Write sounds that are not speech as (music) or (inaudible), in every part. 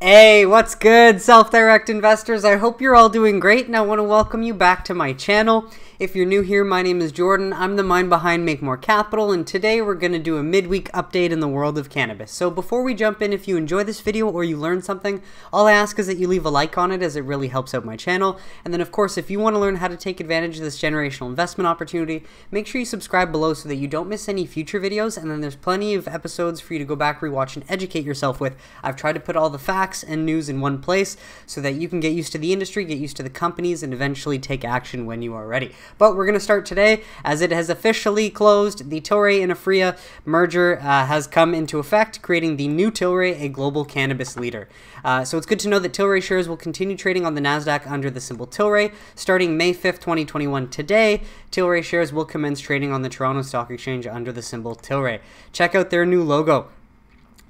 Hey, what's good, self direct investors? I hope you're all doing great, and I want to welcome you back to my channel. If you're new here, my name is Jordan. I'm the mind behind Make More Capital, and today we're going to do a midweek update in the world of cannabis. So, before we jump in, if you enjoy this video or you learn something, all I ask is that you leave a like on it as it really helps out my channel. And then, of course, if you want to learn how to take advantage of this generational investment opportunity, make sure you subscribe below so that you don't miss any future videos. And then there's plenty of episodes for you to go back, rewatch, and educate yourself with. I've tried to put all the facts and news in one place so that you can get used to the industry, get used to the companies, and eventually take action when you are ready. But we're going to start today as it has officially closed. The Tilray and Aphria merger uh, has come into effect, creating the new Tilray, a global cannabis leader. Uh, so it's good to know that Tilray shares will continue trading on the NASDAQ under the symbol Tilray. Starting May 5th, 2021 today, Tilray shares will commence trading on the Toronto Stock Exchange under the symbol Tilray. Check out their new logo.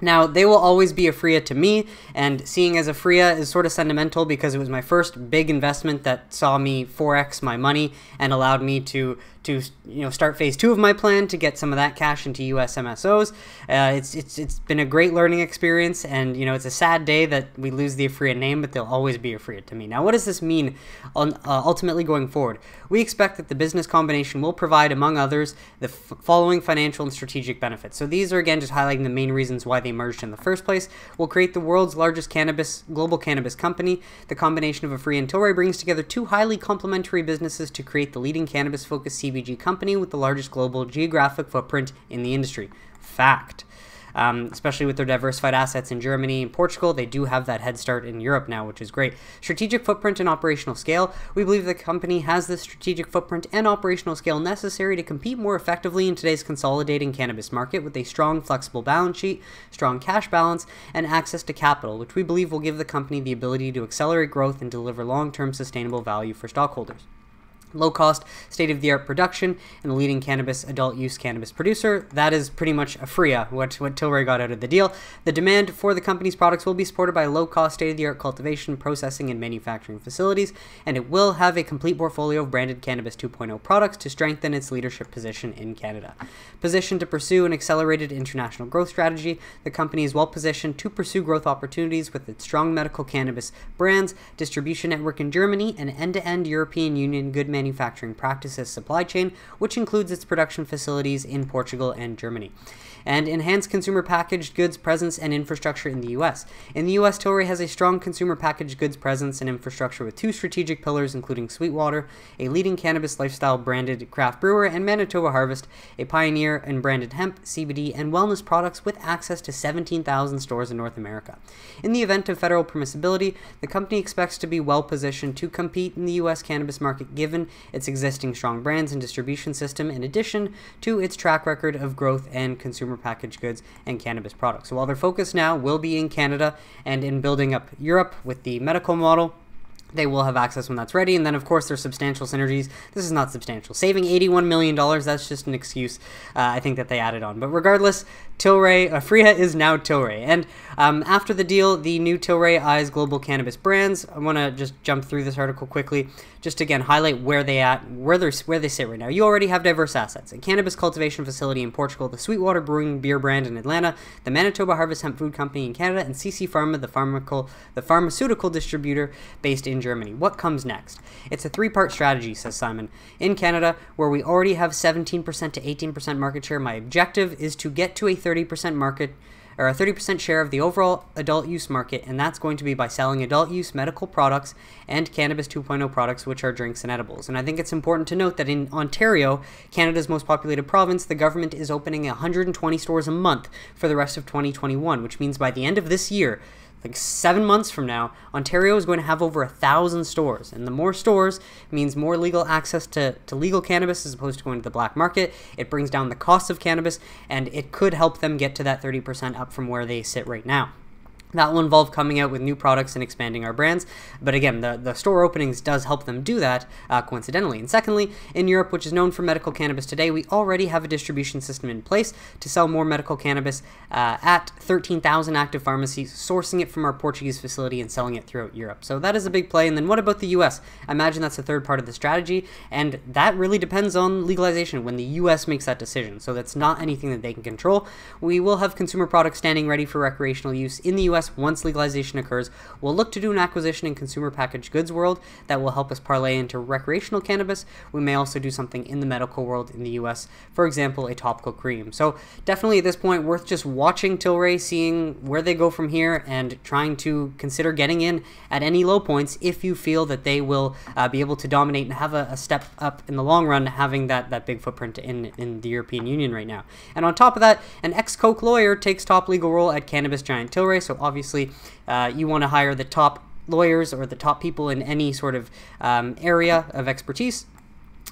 Now, they will always be Aphria to me, and seeing as Aphria is sort of sentimental because it was my first big investment that saw me 4x my money and allowed me to to you know start phase two of my plan to get some of that cash into US MSOs. Uh, it's it's it's been a great learning experience, and you know it's a sad day that we lose the Aphria name, but they'll always be Aphria to me. Now, what does this mean on, uh, ultimately going forward? We expect that the business combination will provide, among others, the following financial and strategic benefits. So these are again just highlighting the main reasons why they merged in the first place. We'll create the world's largest cannabis global cannabis company. The combination of Aphria and Tilray brings together two highly complementary businesses to create the leading cannabis focused CPG company with the largest global geographic footprint in the industry. Fact. Um, especially with their diversified assets in Germany and Portugal. They do have that head start in Europe now, which is great. Strategic footprint and operational scale. We believe the company has the strategic footprint and operational scale necessary to compete more effectively in today's consolidating cannabis market with a strong, flexible balance sheet, strong cash balance, and access to capital, which we believe will give the company the ability to accelerate growth and deliver long term sustainable value for stockholders low cost, state of the art production, and the leading cannabis adult use cannabis producer. That is pretty much a Aphria, what, what Tilray got out of the deal. The demand for the company's products will be supported by low cost, state of the art cultivation, processing, and manufacturing facilities, and it will have a complete portfolio of branded Cannabis 2.0 products to strengthen its leadership position in Canada. Positioned to pursue an accelerated international growth strategy, the company is well positioned to pursue growth opportunities with its strong medical cannabis brands, distribution network in Germany, and end to end European Union good manufacturing practices supply chain, which includes its production facilities in Portugal and Germany and enhance consumer packaged goods presence and infrastructure in the U.S. In the U.S., Tilray has a strong consumer packaged goods presence and infrastructure with two strategic pillars, including Sweetwater, a leading cannabis lifestyle branded craft brewer, and Manitoba Harvest, a pioneer in branded hemp, CBD, and wellness products with access to 17,000 stores in North America. In the event of federal permissibility, the company expects to be well positioned to compete in the U.S. cannabis market given its existing strong brands and distribution system, in addition to its track record of growth and consumer consumer packaged goods and cannabis products. So while their focus now will be in Canada and in building up Europe with the medical model, they will have access when that's ready. And then, of course, there's substantial synergies. This is not substantial. Saving $81 million, that's just an excuse uh, I think that they added on. But regardless, Tilray, Aphria is now Tilray. And um, after the deal, the new Tilray eyes global cannabis brands. I want to just jump through this article quickly, just again highlight where they at, where they where they sit right now. You already have diverse assets: a cannabis cultivation facility in Portugal, the Sweetwater Brewing beer brand in Atlanta, the Manitoba Harvest Hemp Food Company in Canada, and CC Pharma, the pharmaceutical the pharmaceutical distributor based in Germany. What comes next? It's a three-part strategy, says Simon. In Canada, where we already have 17% to 18% market share, my objective is to get to a 30% market or a 30% share of the overall adult use market, and that's going to be by selling adult use medical products and Cannabis 2.0 products, which are drinks and edibles. And I think it's important to note that in Ontario, Canada's most populated province, the government is opening 120 stores a month for the rest of 2021, which means by the end of this year, like seven months from now, Ontario is going to have over a thousand stores. And the more stores means more legal access to, to legal cannabis as opposed to going to the black market. It brings down the cost of cannabis and it could help them get to that 30% up from where they sit right now. That will involve coming out with new products and expanding our brands. But again, the, the store openings does help them do that uh, coincidentally. And secondly, in Europe, which is known for medical cannabis today, we already have a distribution system in place to sell more medical cannabis uh, at 13,000 active pharmacies, sourcing it from our Portuguese facility and selling it throughout Europe. So that is a big play. And then what about the US? I imagine that's the third part of the strategy. And that really depends on legalization when the US makes that decision. So that's not anything that they can control. We will have consumer products standing ready for recreational use in the US US once legalization occurs. We'll look to do an acquisition in consumer packaged goods world that will help us parlay into recreational cannabis. We may also do something in the medical world in the US, for example, a topical cream. So, definitely at this point, worth just watching Tilray, seeing where they go from here, and trying to consider getting in at any low points if you feel that they will uh, be able to dominate and have a, a, step up in the long run, having that, that big footprint in, in the European Union right now. And on top of that, an ex Coke lawyer takes top legal role at cannabis giant Tilray. So obviously, uh, you want to hire the top lawyers or the top people in any sort of um, area of expertise.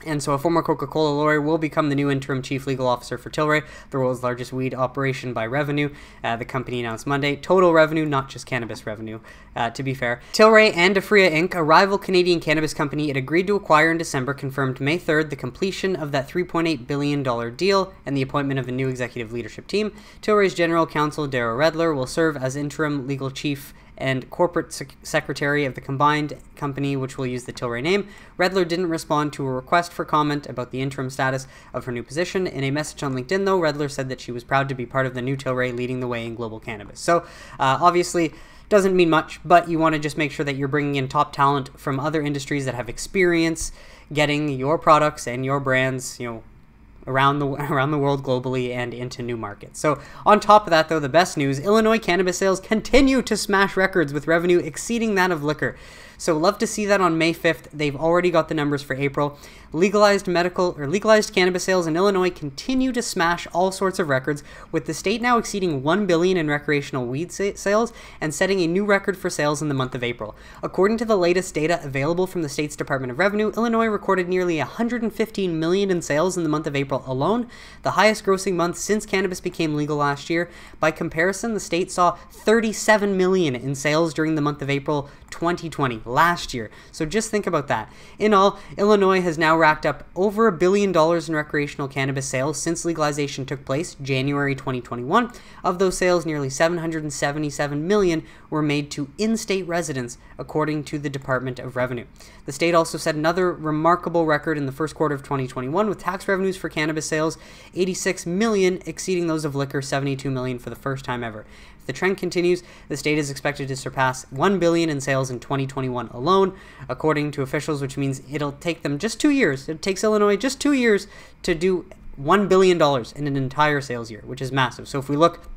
And so, a former Coca Cola lawyer will become the new interim chief legal officer for Tilray, the world's largest weed operation by revenue. Uh, the company announced Monday total revenue, not just cannabis revenue, uh, to be fair. Tilray and Aphria Inc., a rival Canadian cannabis company it agreed to acquire in December, confirmed May 3rd the completion of that $3.8 billion deal and the appointment of a new executive leadership team. Tilray's general counsel, Dara Redler, will serve as interim legal chief and corporate sec- secretary of the combined company, which will use the Tilray name. Redler didn't respond to a request for comment about the interim status of her new position. In a message on LinkedIn, though, Redler said that she was proud to be part of the new Tilray leading the way in global cannabis. So, uh, obviously, doesn't mean much, but you want to just make sure that you're bringing in top talent from other industries that have experience getting your products and your brands, you know, around the (laughs) around the world globally and into new markets. So on top of that though, the best news, Illinois cannabis sales continue to smash records with revenue exceeding that of liquor. So love to see that on May 5th. They've already got the numbers for April. Legalized medical or legalized cannabis sales in Illinois continue to smash all sorts of records, with the state now exceeding 1 billion in recreational weed sales and setting a new record for sales in the month of April. According to the latest data available from the state's Department of Revenue, Illinois recorded nearly 115 million in sales in the month of April alone, the highest grossing month since cannabis became legal last year. By comparison, the state saw 37 million in sales during the month of April 2020, last year. So just think about that. In all, Illinois has now racked up over a billion dollars in recreational cannabis sales since legalization took place January 2021. Of those sales, nearly 777 million were made to in-state residents, according to the Department of Revenue. The state also set another remarkable record in the first quarter of 2021 with tax revenues for cannabis sales 86 million exceeding those of liquor 72 million for the first time ever the trend continues, the state is expected to surpass 1 billion in sales in 2021 alone, according to officials, which means it'll take them just 2 years. It takes Illinois just 2 years to do 1 billion dollars in an entire sales year, which is massive. So if we look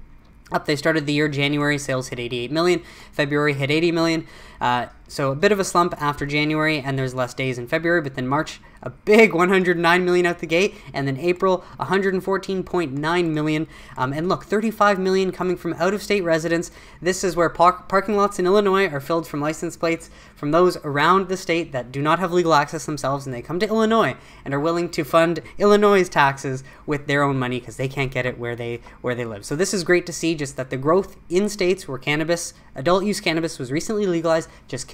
up, they started the year January, sales hit 88 million, February hit 80 million. Uh, so a bit of a slump after January, and there's less days in February, but then March a big 109 million out the gate, and then April 114.9 million. Um, and look, 35 million coming from out-of-state residents. This is where par- parking lots in Illinois are filled from license plates from those around the state that do not have legal access themselves, and they come to Illinois and are willing to fund Illinois' taxes with their own money because they can't get it where they where they live. So this is great to see, just that the growth in states where cannabis, adult use cannabis, was recently legalized, just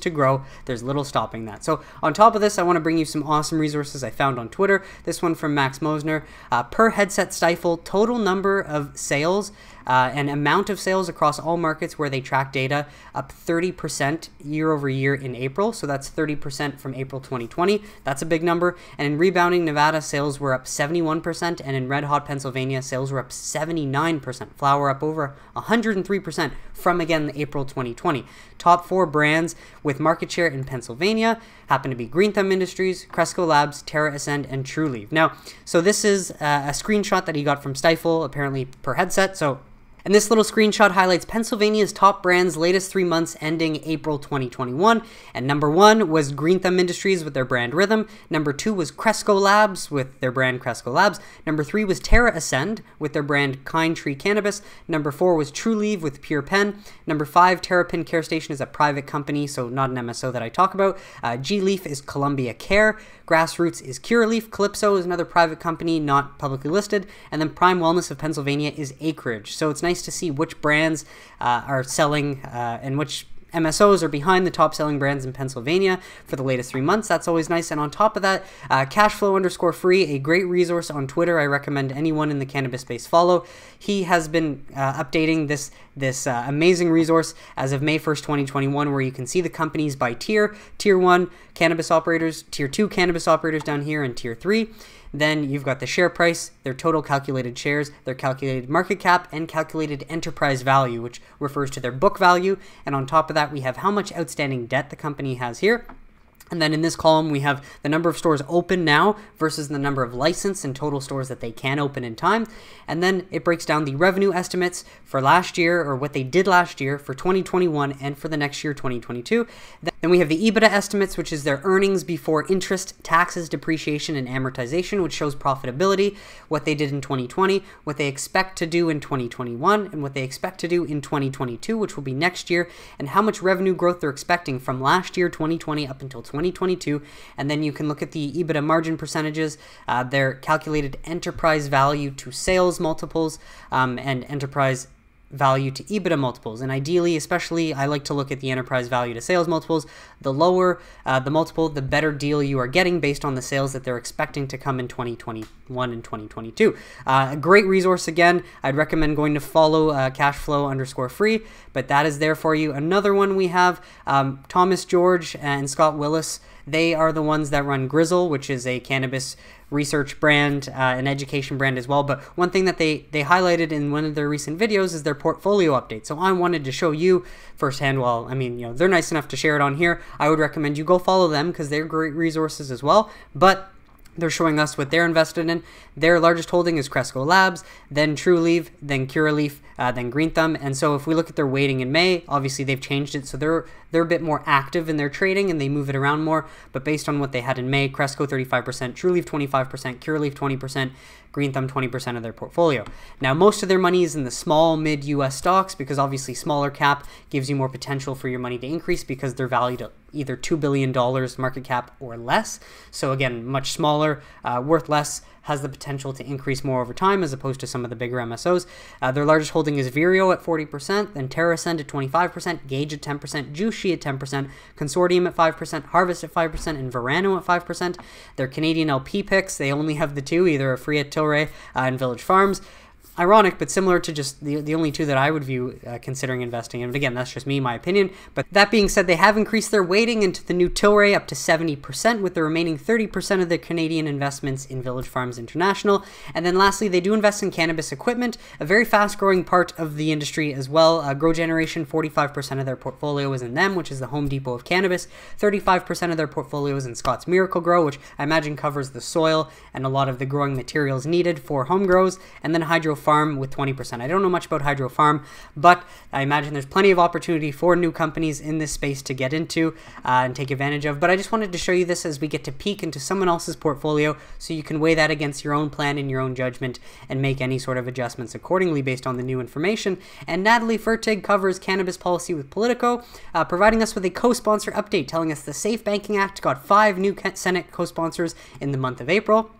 to grow. There's little stopping that. So on top of this, I want to bring you some some awesome resources I found on Twitter. This one from Max Mosner. Uh, per headset Stifel, total number of sales uh, and amount of sales across all markets where they track data up 30% year over year in April. So that's 30% from April 2020. That's a big number. And in rebounding Nevada, sales were up 71%. And in red hot Pennsylvania, sales were up 79%. Flower up over 103% from again April 2020. Top four brands with market share in Pennsylvania happen to be Green Thumb Industries, Cresco Labs, TerrAscend, and Trulieve. Now, so this is uh, a screenshot that he got from Stifel, apparently per headset. So and this little screenshot highlights Pennsylvania's top brands' latest three months ending April 2021. And number one was Green Thumb Industries with their brand Rhythm. Number two was Cresco Labs with their brand Cresco Labs. Number three was TerrAscend with their brand Kind Tree Cannabis. Number four was Trulieve with Pure Pen. Number five, Terrapin Care Station is a private company, so not an MSO that I talk about. Uh, G Leaf is Columbia Care. Grassroots is Curaleaf. Calypso is another private company, not publicly listed. And then Prime Wellness of Pennsylvania is Acreage. So it's nice to see which brands uh, are selling uh, and which MSOs are behind the top selling brands in Pennsylvania for the latest three months. That's always nice. And on top of that, uh, Cashflow underscore free, a great resource on Twitter. I recommend anyone in the cannabis space follow. He has been uh, updating this this uh, amazing resource as of May 1st, 2021, where you can see the companies by tier Tier 1 cannabis operators, Tier 2 cannabis operators down here, and Tier 3. Then you've got the share price, their total calculated shares, their calculated market cap, and calculated enterprise value, which refers to their book value. And on top of that, we have how much outstanding debt the company has here. And then in this column, we have the number of stores open now versus the number of licensed and total stores that they can open in time. And then it breaks down the revenue estimates for last year or what they did last year for 2021 and for the next year, 2022. Then we have the EBITDA estimates, which is their earnings before interest, taxes, depreciation, and amortization, which shows profitability, what they did in 2020, what they expect to do in 2021, and what they expect to do in 2022, which will be next year, and how much revenue growth they're expecting from last year, 2020, up until 2022. And then you can look at the EBITDA margin percentages, uh, their calculated enterprise value to sales multiples, um, and enterprise value to EBITDA multiples. And ideally, especially, I like to look at the enterprise value to sales multiples. The lower uh, the multiple, the better deal you are getting based on the sales that they're expecting to come in 2021 and 2022. Uh, a great resource again. I'd recommend going to follow uh, cashflow underscore free, but that is there for you. Another one we have um, Thomas George and Scott Willis. They are the ones that run Grizzle, which is a cannabis research brand, uh, an education brand as well. But one thing that they they highlighted in one of their recent videos is their portfolio update. So I wanted to show you firsthand. Well, I mean, you know, they're nice enough to share it on here. I would recommend you go follow them because they're great resources as well. But they're showing us what they're invested in. Their largest holding is Cresco Labs, then Trulieve, then Curaleaf, uh, then Green Thumb. And so if we look at their weighting in May, obviously they've changed it, so they're they're a bit more active in their trading and they move it around more. But based on what they had in May, Cresco 35%, Trulieve 25%, Curaleaf 20%, Green Thumb 20% of their portfolio. Now, most of their money is in the small, mid US stocks because obviously smaller cap gives you more potential for your money to increase because they're valued at either $2 billion market cap or less. So, again, much smaller, uh, worth less has the potential to increase more over time as opposed to some of the bigger MSOs. Uh, their largest holding is Vireo at 40%, then TerrAscend at 25%, Gage at 10%, Jushi at 10%, Consortium at 5%, Harvest at 5%, and Verano at 5%. Their Canadian LP picks, they only have the two, either Aphria Tilray uh, and Village Farms ironic, but similar to just the, the only two that I would view uh, considering investing in. But again, that's just me, my opinion. But that being said, they have increased their weighting into the new Tilray up to 70%, with the remaining 30% of their Canadian investments in Village Farms International. And then lastly, they do invest in cannabis equipment, a very fast growing part of the industry as well. Uh, GrowGeneration, 45% of their portfolio is in them, which is the Home Depot of cannabis. 35% of their portfolio is in Scott's Miracle-Gro, which I imagine covers the soil and a lot of the growing materials needed for home grows. And then Hydro Farm with 20%. I don't know much about Hydrofarm, but I imagine there's plenty of opportunity for new companies in this space to get into uh, and take advantage of. But I just wanted to show you this as we get to peek into someone else's portfolio so you can weigh that against your own plan and your own judgment and make any sort of adjustments accordingly based on the new information. And Natalie Fertig covers cannabis policy with Politico, uh, providing us with a co sponsor update telling us the Safe Banking Act got five new Senate co sponsors in the month of April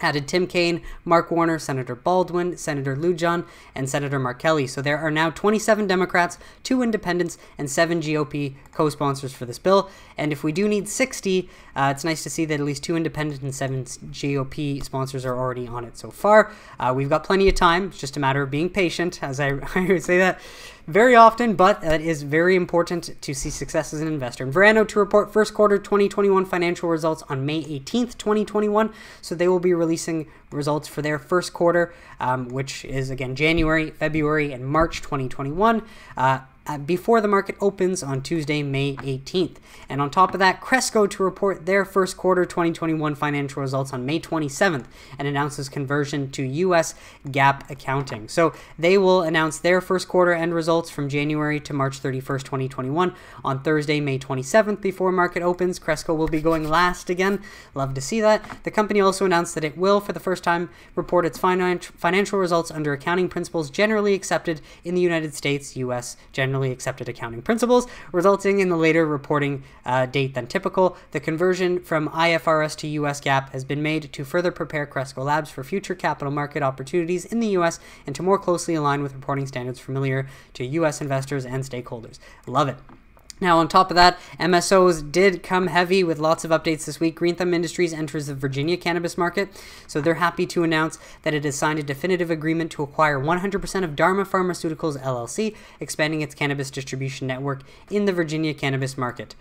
added Tim Kaine, Mark Warner, Senator Baldwin, Senator Lujan, and Senator Mark Kelly. So there are now 27 Democrats, two independents, and seven GOP co-sponsors for this bill. And if we do need 60, uh, it's nice to see that at least two independent and seven GOP sponsors are already on it so far. Uh, we've got plenty of time. It's just a matter of being patient, as I, (laughs) I would say that very often, but it is very important to see success as an investor. And Verano to report first quarter 2021 financial results on May 18th, 2021. So they will be releasing results for their first quarter, um, which is again January, February, and March 2021. Uh, Uh, before the market opens on Tuesday, May 18th. And on top of that, Cresco to report their first quarter 2021 financial results on May 27th and announces conversion to US GAAP accounting. So they will announce their first quarter end results from January to March 31st, 2021 on Thursday, May 27th before market opens. Cresco will be going last again. Love to see that. The company also announced that it will, for the first time, report its financial results under accounting principles generally accepted in the United States, US, generally generally accepted accounting principles, resulting in the later reporting uh, date than typical. The conversion from IFRS to US GAAP has been made to further prepare Cresco Labs for future capital market opportunities in the US and to more closely align with reporting standards familiar to US investors and stakeholders. Love it. Now, on top of that, MSOs did come heavy with lots of updates this week. Green Thumb Industries enters the Virginia cannabis market, so they're happy to announce that it has signed a definitive agreement to acquire 100% of Dharma Pharmaceuticals LLC, expanding its cannabis distribution network in the Virginia cannabis market.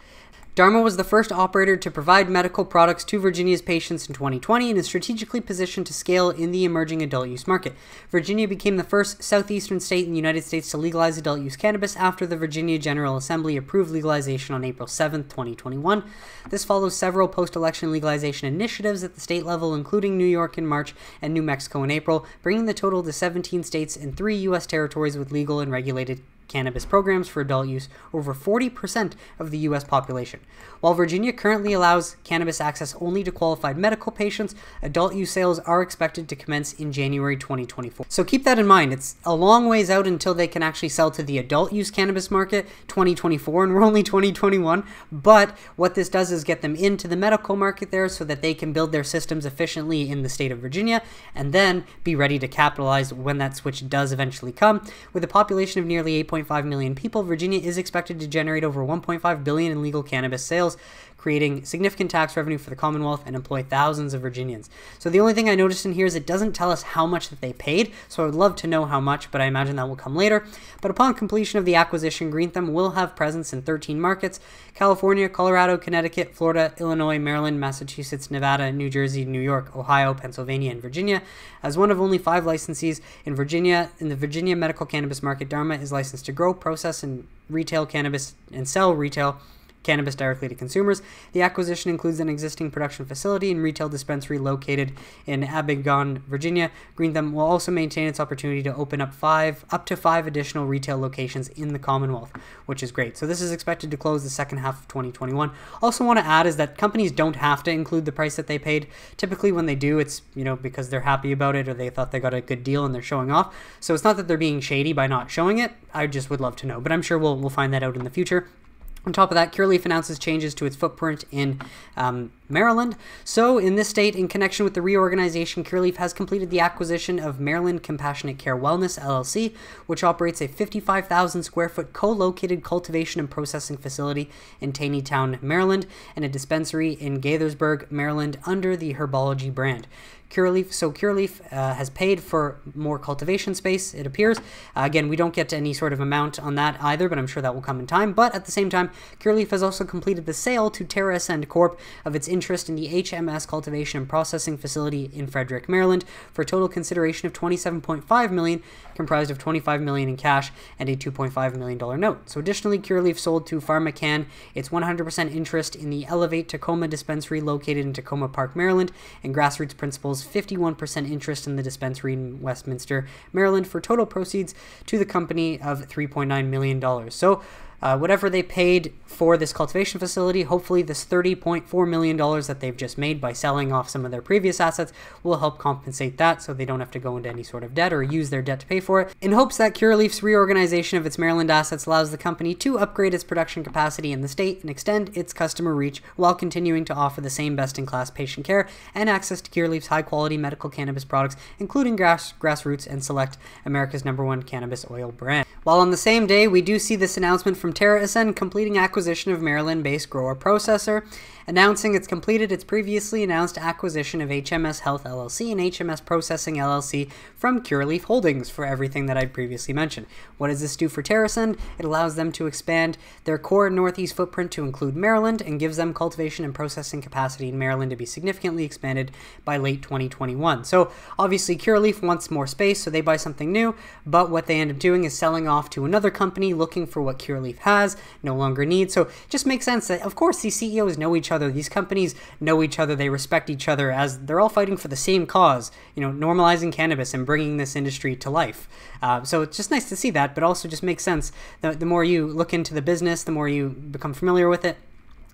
Dharma was the first operator to provide medical products to Virginia's patients in 2020 and is strategically positioned to scale in the emerging adult use market. Virginia became the first southeastern state in the United States to legalize adult use cannabis after the Virginia General Assembly approved legalization on April 7, 2021. This follows several post election legalization initiatives at the state level, including New York in March and New Mexico in April, bringing the total to 17 states and three U.S. territories with legal and regulated cannabis programs for adult use over 40% of the U.S. population. While Virginia currently allows cannabis access only to qualified medical patients, adult use sales are expected to commence in January 2024. So keep that in mind. It's a long ways out until they can actually sell to the adult use cannabis market 2024, and we're only 2021. But what this does is get them into the medical market there so that they can build their systems efficiently in the state of Virginia and then be ready to capitalize when that switch does eventually come. With a population of nearly 8. 1.5 million people, Virginia is expected to generate over 1.5 billion in legal cannabis sales, creating significant tax revenue for the Commonwealth and employ thousands of Virginians. So the only thing I noticed in here is it doesn't tell us how much that they paid, so I would love to know how much, but I imagine that will come later. But upon completion of the acquisition, Green Thumb will have presence in 13 markets, California, Colorado, Connecticut, Florida, Illinois, Maryland, Massachusetts, Nevada, New Jersey, New York, Ohio, Pennsylvania, and Virginia. As one of only five licensees in Virginia, in the Virginia medical cannabis market, Dharma is licensed to grow, process, and retail cannabis and sell retail cannabis directly to consumers. The acquisition includes an existing production facility and retail dispensary located in Abingdon, Virginia. Green Thumb will also maintain its opportunity to open up five, up to five additional retail locations in the Commonwealth, which is great. So this is expected to close the second half of 2021. Also want to add is that companies don't have to include the price that they paid. Typically when they do, it's, you know, because they're happy about it or they thought they got a good deal and they're showing off. So it's not that they're being shady by not showing it. I just would love to know, but I'm sure we'll, we'll find that out in the future. On top of that, Curaleaf announces changes to its footprint in um, Maryland. So, in this state, in connection with the reorganization, Curaleaf has completed the acquisition of Maryland Compassionate Care Wellness LLC, which operates a 55,000 square foot co located cultivation and processing facility in Taneytown, Maryland, and a dispensary in Gaithersburg, Maryland, under the Herbology brand. Curaleaf. So Curaleaf uh, has paid for more cultivation space, it appears. Uh, again, we don't get any sort of amount on that either, but I'm sure that will come in time. But at the same time, Curaleaf has also completed the sale to TerrAscend Corp of its interest in the HMS cultivation and processing facility in Frederick, Maryland, for a total consideration of 27.5 million, comprised of 25 million in cash and a 2.5 million dollar note. So additionally, Curaleaf sold to PharmaCann its 100% interest in the Elevate Takoma dispensary located in Takoma Park, Maryland, and Grassroots Principles 51% interest in the dispensary in Westminster, Maryland, for total proceeds to the company of $3.9 million. So uh, whatever they paid for this cultivation facility, hopefully this $30.4 million that they've just made by selling off some of their previous assets will help compensate that so they don't have to go into any sort of debt or use their debt to pay for it. In hopes that Curaleaf's reorganization of its Maryland assets allows the company to upgrade its production capacity in the state and extend its customer reach while continuing to offer the same best-in-class patient care and access to Curaleaf's high-quality medical cannabis products, including grass, grassroots and select America's number one cannabis oil brand. While on the same day, we do see this announcement from TerrAscend completing acquisition of Maryland-based grower processor announcing it's completed its previously announced acquisition of HMS Health LLC and HMS Processing LLC from Curaleaf Holdings for everything that I'd previously mentioned. What does this do for TerrAscend? It allows them to expand their core Northeast footprint to include Maryland and gives them cultivation and processing capacity in Maryland to be significantly expanded by late 2021. So obviously Curaleaf wants more space, so they buy something new, but what they end up doing is selling off to another company looking for what Curaleaf has, no longer needs. So just makes sense that of course these CEOs know each other other. These companies know each other. They respect each other as they're all fighting for the same cause. You know, normalizing cannabis and bringing this industry to life. Uh, so it's just nice to see that, but also just makes sense. The, the more you look into the business, the more you become familiar with it,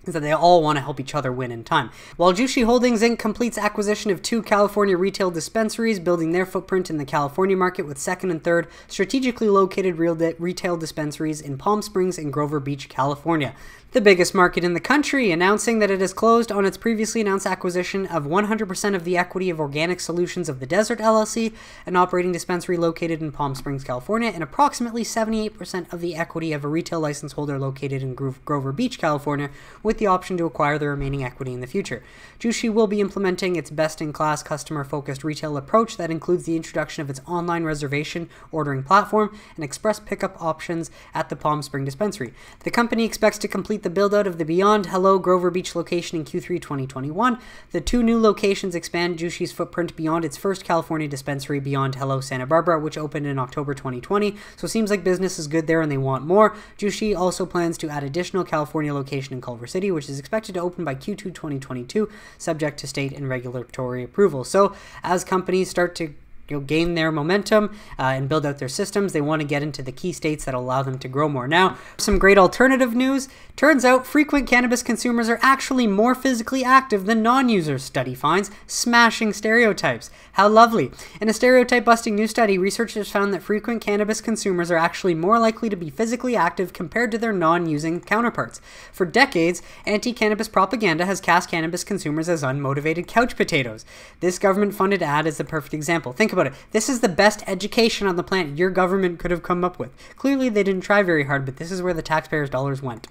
is that they all want to help each other win in time. While Jushi Holdings Inc. completes acquisition of two California retail dispensaries, building their footprint in the California market with second and third strategically located retail dispensaries in Palm Springs and Grover Beach, California the biggest market in the country, announcing that it has closed on its previously announced acquisition of 100% of the equity of Organic Solutions of the Desert LLC, an operating dispensary located in Palm Springs, California, and approximately 78% of the equity of a retail license holder located in Grover Beach, California, with the option to acquire the remaining equity in the future. Jushi will be implementing its best in class customer focused retail approach that includes the introduction of its online reservation ordering platform and express pickup options at the Palm Spring dispensary. The company expects to complete the build out of the Beyond Hello Grover Beach location in Q3 2021. The two new locations expand Jushi's footprint beyond its first California dispensary, Beyond Hello Santa Barbara, which opened in October 2020. So it seems like business is good there and they want more. Jushi also plans to add additional California location in Culver City, which is expected to open by Q2 2022, subject to state and regulatory approval. So as companies start to you know, gain their momentum uh, and build out their systems. They want to get into the key states that allow them to grow more. Now, some great alternative news. Turns out frequent cannabis consumers are actually more physically active than non users, study finds, smashing stereotypes. How lovely. In a stereotype busting new study, researchers found that frequent cannabis consumers are actually more likely to be physically active compared to their non using counterparts. For decades, anti cannabis propaganda has cast cannabis consumers as unmotivated couch potatoes. This government funded ad is the perfect example. Think about it. This is the best education on the planet your government could have come up with. Clearly, they didn't try very hard, but this is where the taxpayers' dollars went.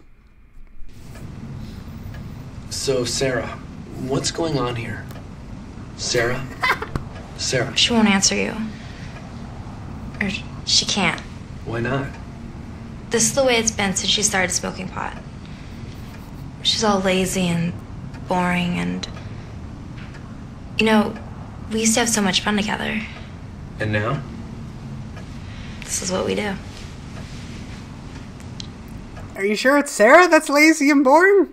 So, Sarah, what's going on here? Sarah? (laughs) Sarah. She won't answer you. Or she can't. Why not? This is the way it's been since she started smoking pot. She's all lazy and boring and. You know, we used to have so much fun together. And now? This is what we do. Are you sure it's Sarah that's lazy and boring?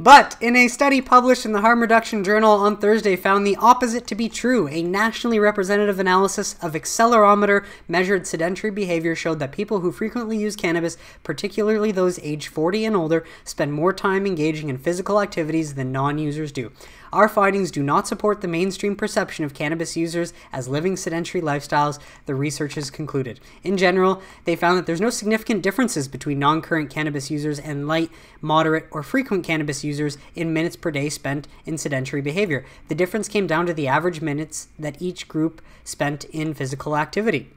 But in a study published in the Harm Reduction Journal on Thursday found the opposite to be true. A nationally representative analysis of accelerometer measured sedentary behavior showed that people who frequently use cannabis, particularly those aged 40 and older, spend more time engaging in physical activities than non-users do. Our findings do not support the mainstream perception of cannabis users as living sedentary lifestyles, the researchers concluded. In general, they found that there's no significant differences between non current cannabis users and light, moderate, or frequent cannabis users in minutes per day spent in sedentary behavior. The difference came down to the average minutes that each group spent in physical activity.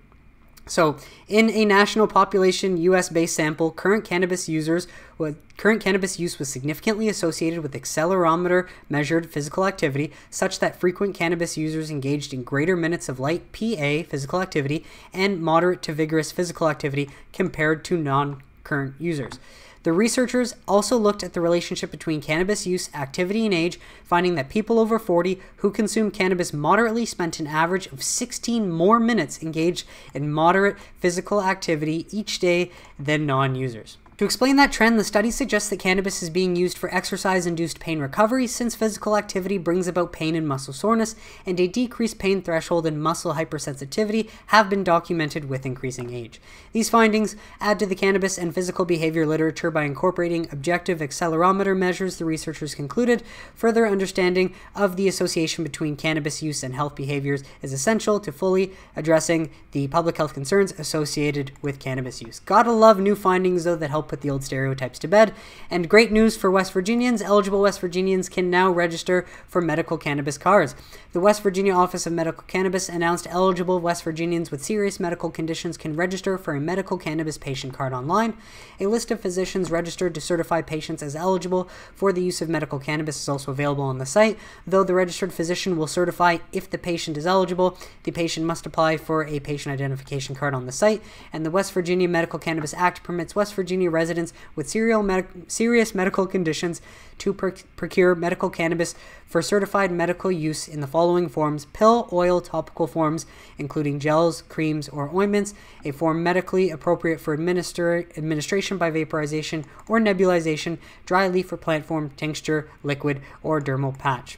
So, in a national population US based sample, current cannabis users with current cannabis use was significantly associated with accelerometer measured physical activity, such that frequent cannabis users engaged in greater minutes of light PA physical activity and moderate to vigorous physical activity compared to non current users. The researchers also looked at the relationship between cannabis use, activity, and age, finding that people over 40 who consume cannabis moderately spent an average of 16 more minutes engaged in moderate physical activity each day than non users. To explain that trend, the study suggests that cannabis is being used for exercise induced pain recovery since physical activity brings about pain and muscle soreness, and a decreased pain threshold and muscle hypersensitivity have been documented with increasing age. These findings add to the cannabis and physical behavior literature by incorporating objective accelerometer measures, the researchers concluded. Further understanding of the association between cannabis use and health behaviors is essential to fully addressing the public health concerns associated with cannabis use. Gotta love new findings, though, that help help put the old stereotypes to bed. And great news for West Virginians eligible West Virginians can now register for medical cannabis cards. The West Virginia Office of Medical Cannabis announced eligible West Virginians with serious medical conditions can register for a medical cannabis patient card online. A list of physicians registered to certify patients as eligible for the use of medical cannabis is also available on the site. Though the registered physician will certify if the patient is eligible, the patient must apply for a patient identification card on the site. And the West Virginia Medical Cannabis Act permits West Virginia residents with serious medical conditions to procure medical cannabis for certified medical use in the following forms pill, oil, topical forms, including gels, creams, or ointments, a form medically appropriate for administer- administration by vaporization or nebulization, dry leaf or plant form, tincture, liquid, or dermal patch.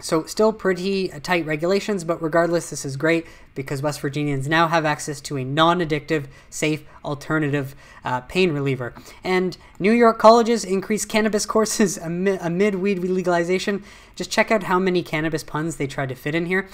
So, still pretty tight regulations, but regardless, this is great because West Virginians now have access to a non addictive, safe alternative uh, pain reliever. And New York colleges increase cannabis courses (laughs) amid, amid weed legalization. Just check out how many cannabis puns they tried to fit in here.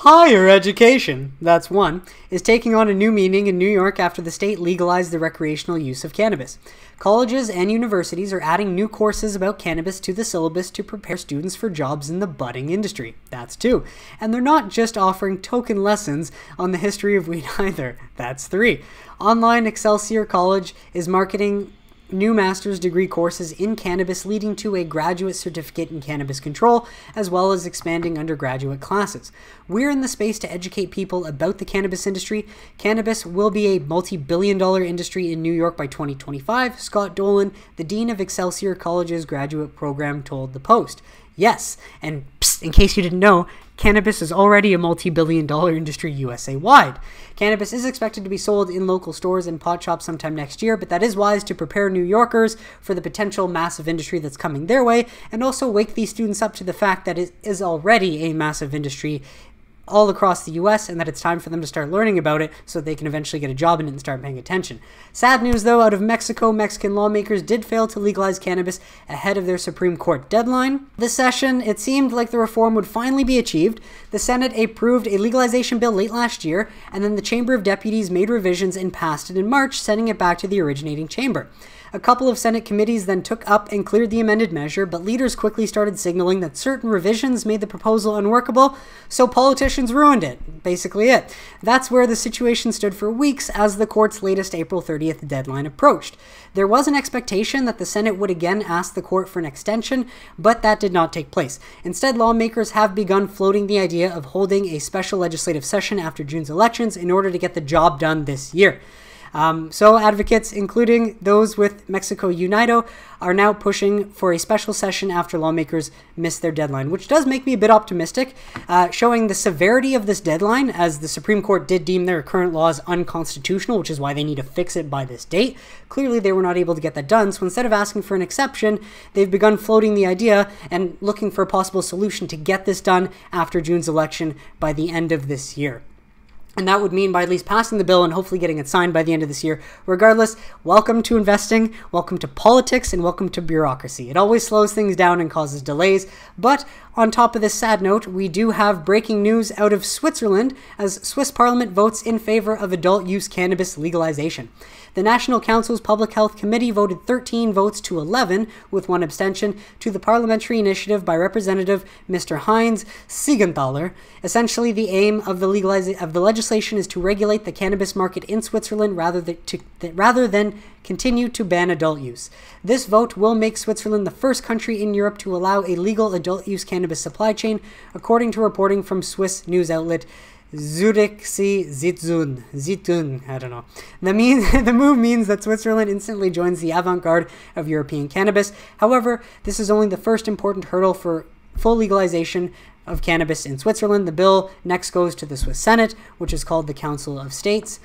Higher education, that's one, is taking on a new meaning in New York after the state legalized the recreational use of cannabis. Colleges and universities are adding new courses about cannabis to the syllabus to prepare students for jobs in the budding industry. That's two. And they're not just offering token lessons on the history of weed (laughs) either. That's three. Online Excelsior College is marketing new master's degree courses in cannabis, leading to a graduate certificate in cannabis control, as well as expanding undergraduate classes. We're in the space to educate people about the cannabis industry. Cannabis will be a multi billion dollar industry in New York by 2025, Scott Dolan, the Dean of Excelsior College's graduate program, told The Post. Yes, and psst, in case you didn't know, cannabis is already a multi billion dollar industry USA wide. Cannabis is expected to be sold in local stores and pot shops sometime next year, but that is wise to prepare New Yorkers for the potential massive industry that's coming their way and also wake these students up to the fact that it is already a massive industry all across the US and that it's time for them to start learning about it so they can eventually get a job in it and start paying attention. Sad news though, out of Mexico, Mexican lawmakers did fail to legalize cannabis ahead of their Supreme Court deadline. This session, it seemed like the reform would finally be achieved. The Senate approved a legalization bill late last year, and then the Chamber of Deputies made revisions and passed it in March, sending it back to the originating chamber. A couple of Senate committees then took up and cleared the amended measure, but leaders quickly started signaling that certain revisions made the proposal unworkable, so politicians ruined it. Basically, it. That's where the situation stood for weeks as the court's latest April 30th deadline approached. There was an expectation that the Senate would again ask the court for an extension, but that did not take place. Instead, lawmakers have begun floating the idea of holding a special legislative session after June's elections in order to get the job done this year. Um, so, advocates, including those with Mexico Unido, are now pushing for a special session after lawmakers missed their deadline, which does make me a bit optimistic, uh, showing the severity of this deadline, as the Supreme Court did deem their current laws unconstitutional, which is why they need to fix it by this date. Clearly, they were not able to get that done, so instead of asking for an exception, they've begun floating the idea and looking for a possible solution to get this done after June's election by the end of this year. And that would mean by at least passing the bill and hopefully getting it signed by the end of this year. Regardless, welcome to investing, welcome to politics, and welcome to bureaucracy. It always slows things down and causes delays. But on top of this sad note, we do have breaking news out of Switzerland as Swiss parliament votes in favor of adult use cannabis legalization. The National Council's Public Health Committee voted 13 votes to 11, with one abstention, to the parliamentary initiative by Representative Mr. Heinz Siegenthaler. Essentially, the aim of the, of the legislation is to regulate the cannabis market in Switzerland rather than, to, rather than continue to ban adult use. This vote will make Switzerland the first country in Europe to allow a legal adult use cannabis supply chain, according to reporting from Swiss news outlet Zürichsee Zitzun. Zitun. I don't know. The, mean, (laughs) the move means that Switzerland instantly joins the avant garde of European cannabis. However, this is only the first important hurdle for full legalization of cannabis in Switzerland. The bill next goes to the Swiss Senate, which is called the Council of States.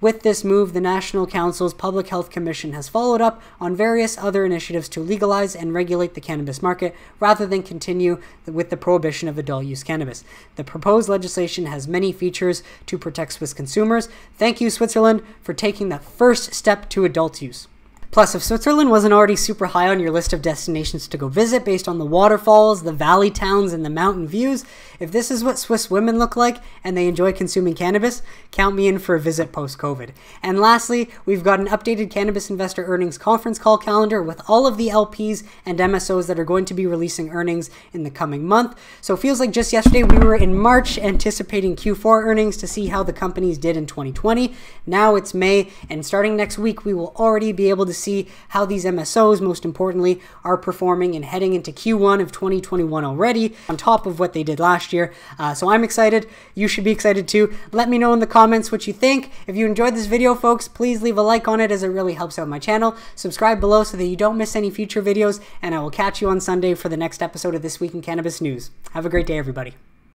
With this move, the National Council's Public Health Commission has followed up on various other initiatives to legalize and regulate the cannabis market rather than continue with the prohibition of adult use cannabis. The proposed legislation has many features to protect Swiss consumers. Thank you, Switzerland, for taking that first step to adult use. Plus, if Switzerland wasn't already super high on your list of destinations to go visit based on the waterfalls, the valley towns, and the mountain views, if this is what Swiss women look like and they enjoy consuming cannabis, count me in for a visit post COVID. And lastly, we've got an updated cannabis investor earnings conference call calendar with all of the LPs and MSOs that are going to be releasing earnings in the coming month. So it feels like just yesterday we were in March anticipating Q4 earnings to see how the companies did in 2020. Now it's May, and starting next week, we will already be able to see how these MSOs, most importantly, are performing and heading into Q1 of 2021 already, on top of what they did last year. Uh, so I'm excited. You should be excited too. Let me know in the comments what you think. If you enjoyed this video, folks, please leave a like on it as it really helps out my channel. Subscribe below so that you don't miss any future videos, and I will catch you on Sunday for the next episode of This Week in Cannabis News. Have a great day, everybody.